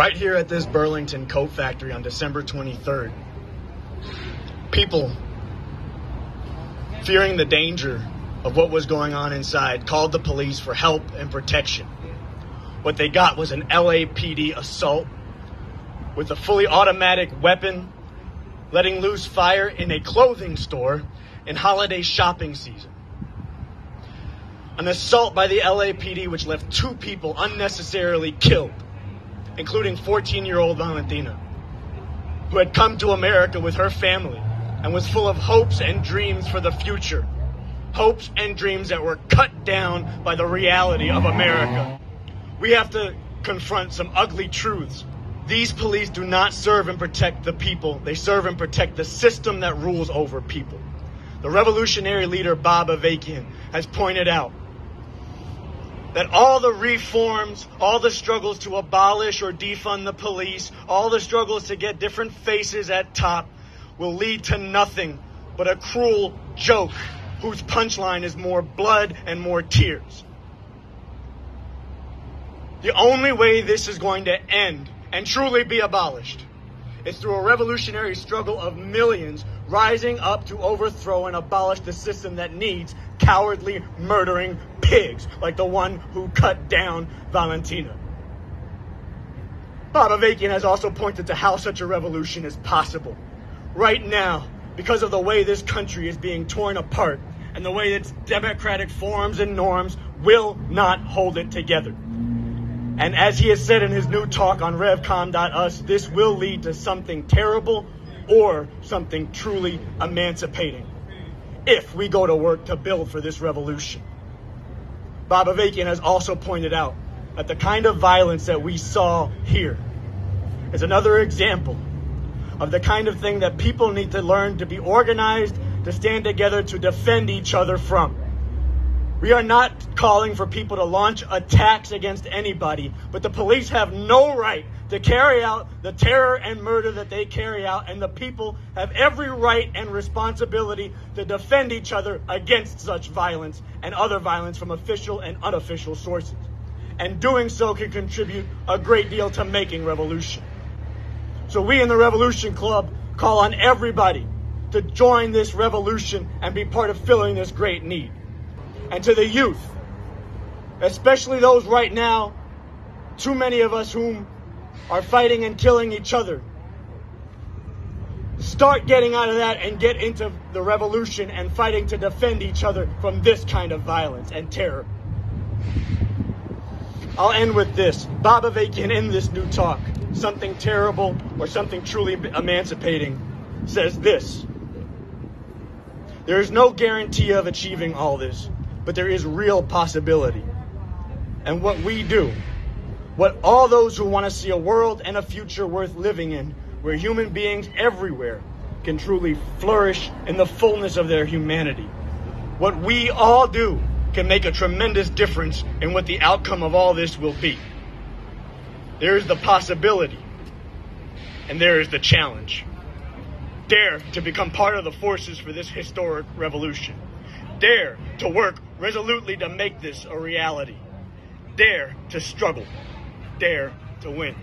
right here at this Burlington coat factory on December 23rd. People, fearing the danger of what was going on inside, called the police for help and protection. What they got was an LAPD assault with a fully automatic weapon letting loose fire in a clothing store in holiday shopping season. An assault by the LAPD which left two people unnecessarily killed, including 14 year old Valentina, who had come to America with her family and was full of hopes and dreams for the future. Hopes and dreams that were cut down by the reality of America. We have to confront some ugly truths these police do not serve and protect the people, they serve and protect the system that rules over people. The revolutionary leader Bob Avakian has pointed out that all the reforms, all the struggles to abolish or defund the police, all the struggles to get different faces at top will lead to nothing but a cruel joke whose punchline is more blood and more tears. The only way this is going to end and truly be abolished. is through a revolutionary struggle of millions rising up to overthrow and abolish the system that needs cowardly, murdering pigs like the one who cut down Valentina. Bob Avakian has also pointed to how such a revolution is possible. Right now, because of the way this country is being torn apart and the way its democratic forms and norms will not hold it together. And as he has said in his new talk on RevCom.us, this will lead to something terrible or something truly emancipating if we go to work to build for this revolution. Bob Avakian has also pointed out that the kind of violence that we saw here is another example of the kind of thing that people need to learn to be organized, to stand together, to defend each other from. We are not calling for people to launch attacks against anybody, but the police have no right to carry out the terror and murder that they carry out, and the people have every right and responsibility to defend each other against such violence and other violence from official and unofficial sources. And doing so can contribute a great deal to making revolution. So we in the Revolution Club call on everybody to join this revolution and be part of filling this great need and to the youth, especially those right now, too many of us whom are fighting and killing each other. Start getting out of that and get into the revolution and fighting to defend each other from this kind of violence and terror. I'll end with this. Bob Avakian in this new talk, something terrible or something truly emancipating, says this. There is no guarantee of achieving all this but there is real possibility. And what we do, what all those who want to see a world and a future worth living in, where human beings everywhere can truly flourish in the fullness of their humanity. What we all do can make a tremendous difference in what the outcome of all this will be. There is the possibility, and there is the challenge. Dare to become part of the forces for this historic revolution. Dare to work resolutely to make this a reality. Dare to struggle. Dare to win.